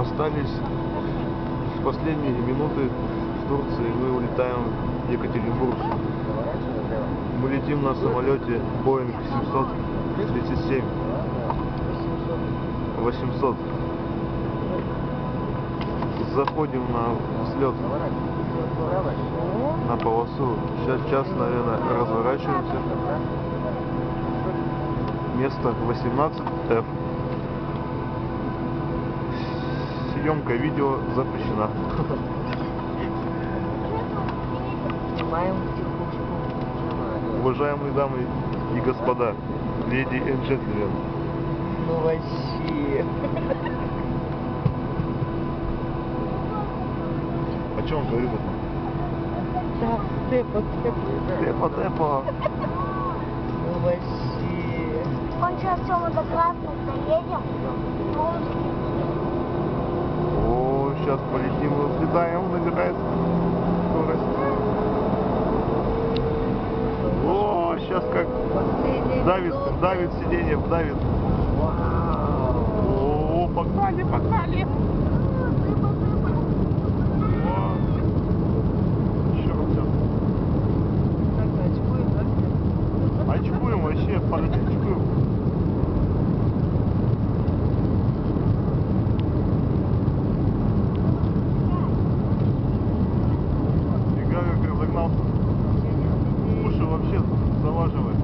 Остались последние минуты в Турции. Мы улетаем в Екатеринбург. Мы летим на самолете Boeing 737 800. Заходим на взлет на полосу. Сейчас час, наверное, разворачиваемся. Место 18F. Съемка видео запрещена. Уважаемые дамы и господа, леди и джентльмен, Ну вообще. о чем говорю это? Да, степа, степа. Тепа, тепа. Ну вообще. Он сейчас все мы до красных доедем. Сейчас полетим, взлетаем, набирает скорость. О, сейчас как давит, давит сиденье, давит. О, погнали, погнали. Очкуем, вообще, очкуем. Разогнался. Уши вообще заваживает.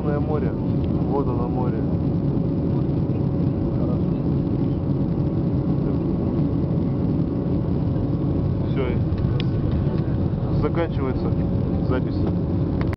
Средиземное море. Вот оно море. Все. Заканчивается запись.